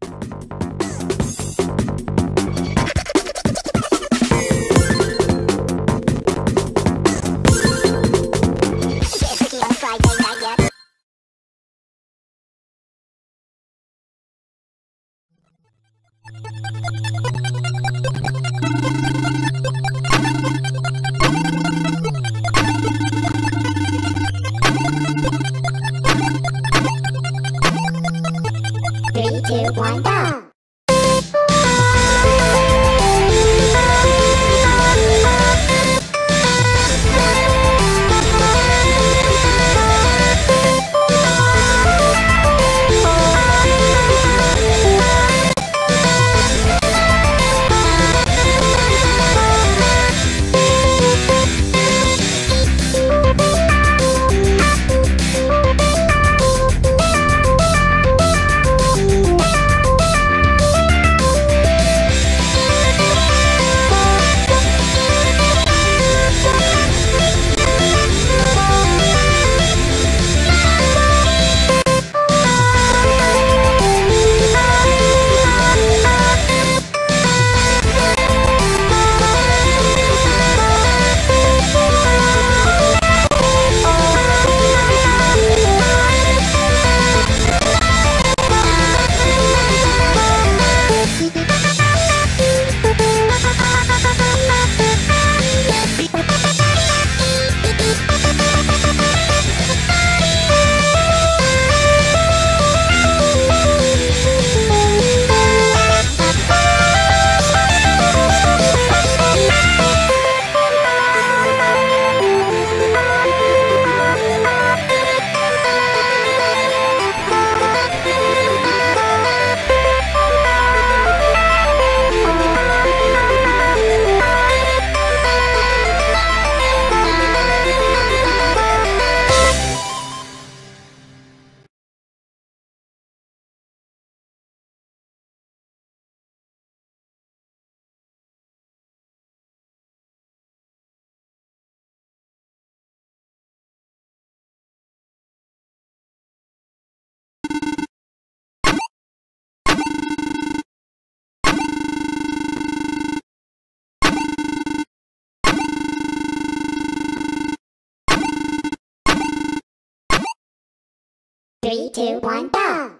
Three, two, one, go!